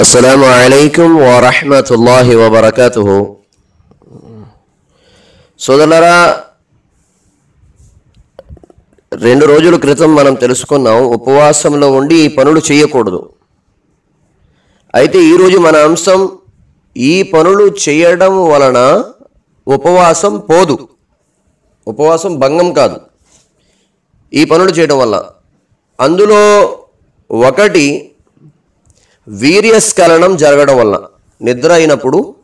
السلام عليكم ورحمة الله وبركاته సోదరులారా రెండు రోజుల క్రితం మనం తెలుసుకున్నాం ఉపవాసంలో ఉండి ఈ పనులు చేయకూడదు అయితే ఈరోజు మన అంశం ఈ పనులు చేయడం వలన ఉపవాసం పోదు ఉపవాసం భంగం కాదు ఈ పనులు చేయడం వల్ల అందులో ఒకటి వీర్యస్ఖలనం జరగడం వల్ల నిద్ర అయినప్పుడు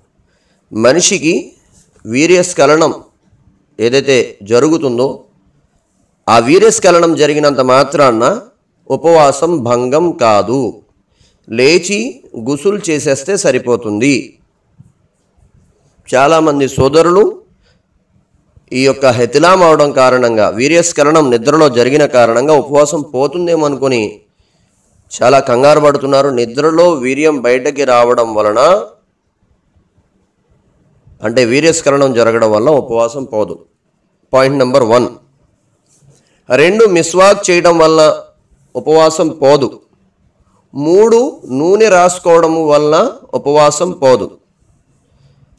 మనిషికి వీర్యస్ఖలనం ఏదైతే జరుగుతుందో ఆ వీర్యస్ఖలనం జరిగినంత మాత్రాన ఉపవాసం భంగం కాదు. లేచి గుసులు చేసేస్తే సరిపోతుంది. చాలామంది సోదరులు ఈ యొక్క హెతిలాం అవడం కారణంగా వీర్యస్ఖలనం నిద్రలో జరిగిన కారణంగా ఉపవాసం పోతుందేమో అనుకొని చాలా కంగారు పడుతున్నారు. నిద్రలో వీర్యం బయటకి రావడం వలన అంటే వీర్యస్కరణం జరగడం వల్ల ఉపవాసం పోదు. Point number one. రెండు మిస్వాక్ చేయడం వల్ల ఉపవాసం పోదు. మూడు నూనె రాసుకోవడం వల్ల ఉపవాసం పోదు.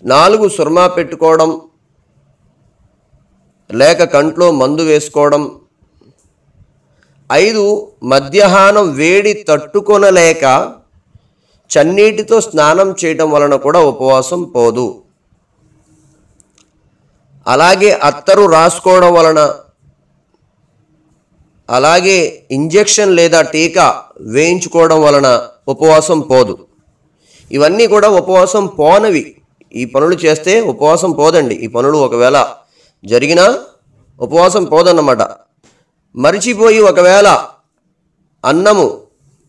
నాలుగు సుర్మా పెట్టుకోవడం లేక కంట్లో మందు వేసుకోవడం ఐదు మధ్యాహ్నం వేడి తట్టుకొనలేక చన్నీటితో స్నానం చేయటం వలన కూడా ఉపవాసం పోదు. అలాగే అత్తరు రాసుకోవడం వలన అలాగే ఇంజెక్షన్ లేదా టీకా వేయించుకోవడం వలన ఉపవాసం పోదు. ఇవన్నీ కూడా ఉపవాసం పోనవి. ఈ పనులు చేస్తే ఉపవాసం పోదండి. ఈ పనులు ఒకవేళ జరిగినా ఉపవాసం పోదన్నమాట. మరిచిపోయి ఒకవేళ అన్నము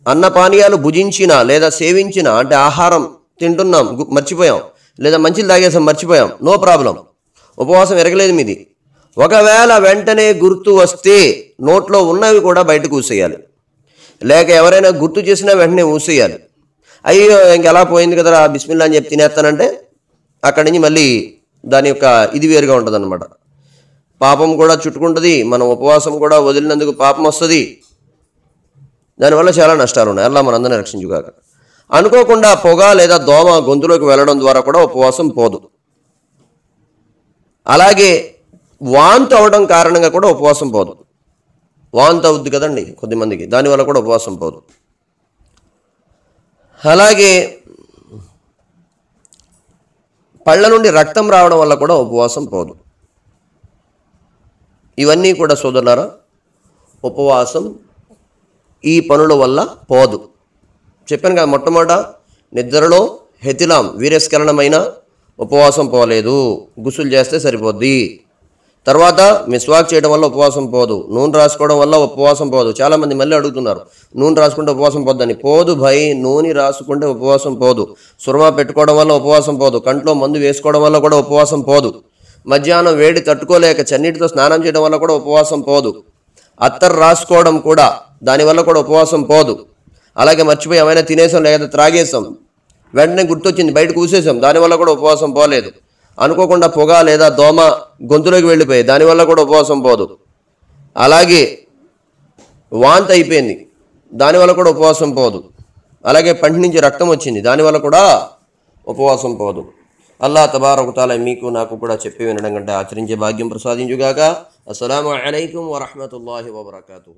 అన్న పానీయాలు భుజించిన లేదా సేవించిన అంటే ఆహారం తింటున్నాం మర్చిపోయాం లేదా మంచిలు తాగేసాం మర్చిపోయాం నో ప్రాబ్లం. ఉపవాసం ఎరగలేదు మీది. ఒకవేళ వెంటనే గుర్తు వస్తే నోట్లో ఉన్నవి కూడా బయటకు ఊసేయాలి. లేక ఎవరైనా గుర్తు చేసినా వెంటనే ఊసేయాలి. అయ్యో ఇంకెలా పోయింది కదరా బిస్మిల్లా అని చెప్పి తినేస్తానంటే అక్కడి నుంచి మళ్ళీ దాని యొక్క ఇది వేరుగా ఉంటుంది పాపం కూడా చుట్టుకుంటుంది మనం ఉపవాసం కూడా వదిలినందుకు పాపం వస్తుంది. దానివల్ల చాలా నష్టాలు ఉన్నాయి అలా మనందరినీ రక్షించుగాక. అనుకోకుండా పొగ లేదా దోమ గొంతులోకి వెళ్ళడం ద్వారా కూడా ఉపవాసం పోదు. అలాగే వాంత అవడం కారణంగా కూడా ఉపవాసం పోదు. వాంతి అవుద్ది కదండి కొద్దిమందికి. దానివల్ల కూడా ఉపవాసం పోదు. అలాగే పళ్ళ నుండి రక్తం రావడం వల్ల కూడా ఉపవాసం పోదు. ఇవన్నీ కూడా సోదరులారా ఉపవాసం ఈ పనుల వల్ల పోదు. చెప్పాను కదా మొట్టమొదట నిద్రలో హెతిలాం వీర్యస్ఖలనమైన ఉపవాసం పోలేదు. గుసులు చేస్తే సరిపోద్ది. తర్వాత మిస్వాక్ చేయడం వల్ల ఉపవాసం పోదు. నూనె రాసుకోవడం వల్ల ఉపవాసం పోదు. చాలామంది మళ్ళీ అడుగుతున్నారు నూనె రాసుకుంటే ఉపవాసం పోద్దని. పోదు భయ్ నూనె రాసుకుంటే ఉపవాసం పోదు. సురమా పెట్టుకోవడం వల్ల ఉపవాసం పోదు. కంట్లో మందు వేసుకోవడం వల్ల కూడా ఉపవాసం పోదు. మధ్యాహ్నం వేడి తట్టుకోలేక చన్నీటితో స్నానం చేయడం వల్ల కూడా ఉపవాసం పోదు. అత్తర్ రాసుకోవడం కూడా దానివల్ల కూడా ఉపవాసం పోదు. అలాగే మర్చిపోయి ఏమైనా తినేసాం లేదా త్రాగేసాం వెంటనే గుర్తొచ్చింది బయట కూసేసాం దానివల్ల కూడా ఉపవాసం పోలేదు. అనుకోకుండా పొగ లేదా దోమ గొంతులోకి వెళ్ళిపోయి దానివల్ల కూడా ఉపవాసం పోదు. అలాగే వాంతి అయిపోయింది దానివల్ల కూడా ఉపవాసం పోదు. అలాగే పంటి నుంచి రక్తం వచ్చింది దానివల్ల కూడా ఉపవాసం పోదు. అల్లా తబారకుతాల మీకు నాకు కూడా చెప్పి వినడం కంటే ఆచరించే భాగ్యం ప్రసాదించుగాక అస్సలం అయికం వరహమతుల్లాహి వబర్కాతూ